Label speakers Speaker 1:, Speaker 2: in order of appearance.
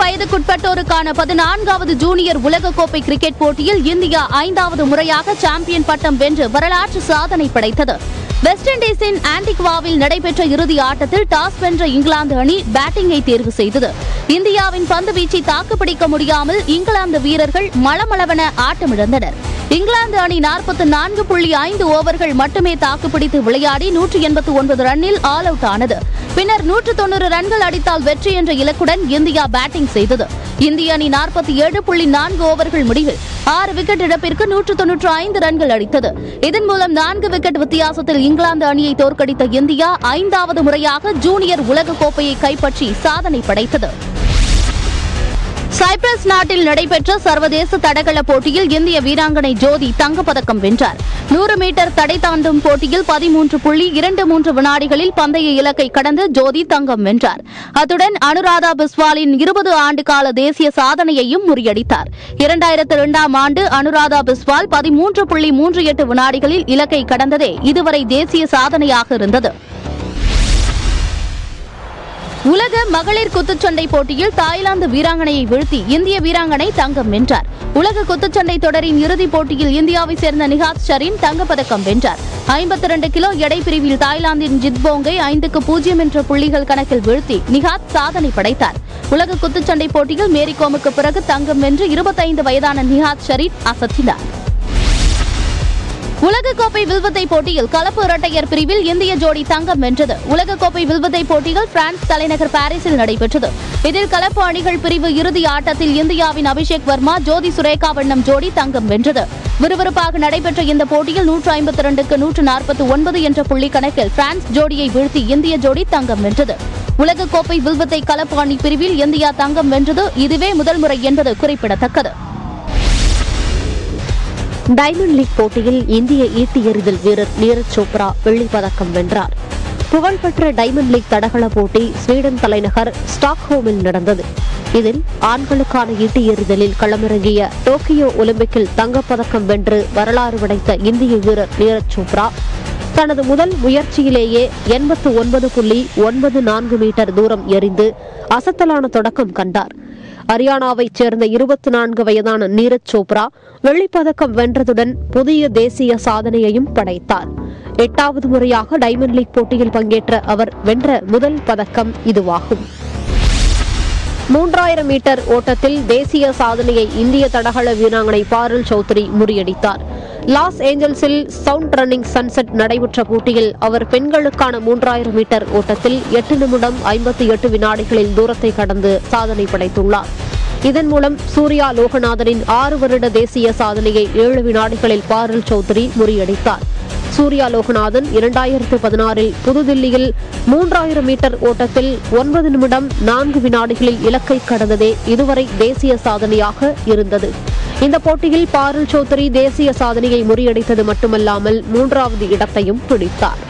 Speaker 1: வயதுக்குட்பட்டோருக்கான பதினான்காவது ஜூனியர் உலகக்கோப்பை கிரிக்கெட் போட்டியில் இந்தியா ஐந்தாவது முறையாக சாம்பியன் பட்டம் வென்று வரலாற்று சாதனை படைத்தது. வெஸ்ட் இண்டீஸின் ஆன்டிகுவாவில் நடைபெற்ற இறுதி ஆட்டத்தில் டாஸ் வென்ற இங்கிலாந்து அணி பேட்டிங்கை தேர்வு செய்தது. இந்தியாவின் பந்து வீச்சை தாக்குப்பிடிக்க முடியாமல் இங்கிலாந்து வீரர்கள் மளமளவென ஆட்டமிழந்தனர். இங்கிலாந்து அணி நாற்பத்தி நான்கு புள்ளி ஐந்து ஓவர்கள் மட்டுமே தாக்குப்பிடித்து விளையாடி நூற்றி எண்பத்தி ஒன்பது ரன்னில் ஆல் அவுட் ஆனது. பின்னர் நூற்று தொண்ணூறு ரன்கள் அடித்தால் வெற்றி என்ற இலக்குடன் இந்தியா பேட்டிங் செய்தது. இந்திய அணி நாற்பத்தி ஏழு புள்ளி நான்கு ஓவர்கள் முடிவில் ஆறு விக்கெட் இழப்பிற்கு நூற்று தொன்னூற்று ஐந்து ரன்கள் அடித்தது. இதன் மூலம் நான்கு விக்கெட் வித்தியாசத்தில் இங்கிலாந்து அணியை தோற்கடித்த இந்தியா ஐந்தாவது முறையாக ஜூனியர் உலக கோப்பையை கைப்பற்றி சாதனை படைத்தது. சைப்ரஸ் நாட்டில் நடைபெற்ற சர்வதேச தடகள போட்டியில் இந்திய வீராங்கனை ஜோதி தங்கப்பதக்கம் வென்றார். நூறு மீட்டர் தடை தாண்டும் போட்டியில் பதிமூன்று புள்ளி இரண்டு மூன்று வினாடிகளில் பந்தய இலக்கை கடந்து ஜோதி தங்கம் வென்றார். அத்துடன் அனுராதா பிஸ்வாலின் இருபது ஆண்டு கால தேசிய சாதனையையும் முறியடித்தார். இரண்டாயிரத்து இரண்டாம் ஆண்டு அனுராதா பிஸ்வால் பதிமூன்று புள்ளி மூன்று எட்டு வினாடிகளில் இலக்கை கடந்ததே இதுவரை தேசிய சாதனையாக இருந்தது. உலக மகளிர் குத்துச்சண்டை போட்டியில் தாய்லாந்து வீராங்கனையை வீழ்த்தி இந்திய வீராங்கனை தங்கம் வென்றார். உலக குத்துச்சண்டை தொடரின் இறுதிப் போட்டியில் இந்தியாவை சேர்ந்த நிஹாத் ஷரீன் தங்கப்பதக்கம் வென்றார். ஐம்பத்தி இரண்டு கிலோ எடை பிரிவில் தாய்லாந்தின் ஜித்போங்கை ஐந்துக்கு பூஜ்ஜியம் என்ற புள்ளிகள் கணக்கில் வீழ்த்தி நிஹாத் சாதனை படைத்தார். உலக குத்துச்சண்டை போட்டியில் மேரிகோமுக்கு பிறகு தங்கம் வென்று இருபத்தைந்து வயதான நிஹாத் ஷரீன் அசத்தினார். உலகக்கோப்பை வில்வித்தை போட்டியில் கலப்பு இரட்டையர் பிரிவில் இந்திய ஜோடி தங்கம் வென்றது. உலகக்கோப்பை வில்வித்தை போட்டிகள் பிரான்ஸ் தலைநகர் பாரிஸில் நடைபெற்றது. இதில் கலப்பு அணிகள் பிரிவு இறுதி ஆட்டத்தில் இந்தியாவின் அபிஷேக் வர்மா ஜோதி சுரேகா வண்ணம் ஜோடி தங்கம் வென்றது. விறுவிறுப்பாக நடைபெற்ற இந்த போட்டியில் நூற்று ஐம்பத்தி இரண்டுக்கு நூற்று நாற்பத்தி ஒன்பது என்ற புள்ளி கணக்கில் பிரான்ஸ் ஜோடியை வீழ்த்தி இந்திய ஜோடி தங்கம் வென்றது. உலகக்கோப்பை வில்வித்தை கலப்பு அணி பிரிவில் இந்தியா தங்கம் வென்றது. இதுவே முதல் முறை என்பது குறிப்பிடத்தக்கது.
Speaker 2: டைமண்ட் லீக் போட்டியில் இந்திய ஈட்டி எறிதல் வீரர் நீரஜ் சோப்ரா வெள்ளிப் பதக்கம் வென்றார். புகழ்பெற்ற டைமண்ட் லீக் தடகள போட்டி ஸ்வீடன் தலைநகர் ஸ்டாக்ஹோமில் நடந்தது. இதில் ஆண்களுக்கான ஈட்டி எறிதலில் களமிறங்கிய டோக்கியோ ஒலிம்பிக்கில் தங்கப்பதக்கம் வென்று வரலாறு படைத்த இந்திய வீரர் நீரஜ் சோப்ரா தனது முதல் முயற்சியிலேயே எண்பத்து ஒன்பது புள்ளி ஒன்பது நான்கு மீட்டர் தூரம் எறிந்து அசத்தலான தொடக்கம் கண்டார். ஹரியானாவைச் சேர்ந்த இருபத்தி நான்கு வயதான நீரஜ் சோப்ரா வெள்ளிப்பதக்கம் வென்றதுடன் புதிய தேசிய சாதனையையும் படைத்தார். எட்டாவது முறையாக டைமண்ட் லீக் போட்டியில் பங்கேற்ற அவர் வென்ற முதல் பதக்கம் இதுவாகும். மூன்றாயிரம் மீட்டர் ஓட்டத்தில் தேசிய சாதனையை இந்திய தடகள வீராங்கனை பாருல் சௌத்ரி முறியடித்தார். லாஸ் ஏஞ்சல்ஸில் சவுண்ட் ரன்னிங் சன்செட் நடைபெற்ற போட்டியில் அவர் பெண்களுக்கான மூன்றாயிரம் மீட்டர் ஓட்டத்தில் எட்டு நிமிடம் ஐம்பத்தி எட்டு வினாடிகளில் தூரத்தை கடந்து சாதனை படைத்துள்ளார். இதன் மூலம் சூர்யா லோகநாதனின் ஆறு வருட தேசிய சாதனையை ஏழு வினாடிகளில் பாரல் சௌத்ரி முறியடித்தார். சூர்யா லோகநாதன் இரண்டாயிரத்து பதினாறில் புதுதில்லியில் மூன்றாயிரம் மீட்டர் ஓட்டத்தில் ஒன்பது நிமிடம் நான்கு வினாடிகளில் இலக்கை கடந்ததே இதுவரை தேசிய சாதனையாக இருந்தது. இந்த போட்டியில் பாருல் சௌத்ரி தேசிய சாதனையை முறியடித்தது மட்டுமல்லாமல் மூன்றாவது இடத்தையும் பிடித்தார்.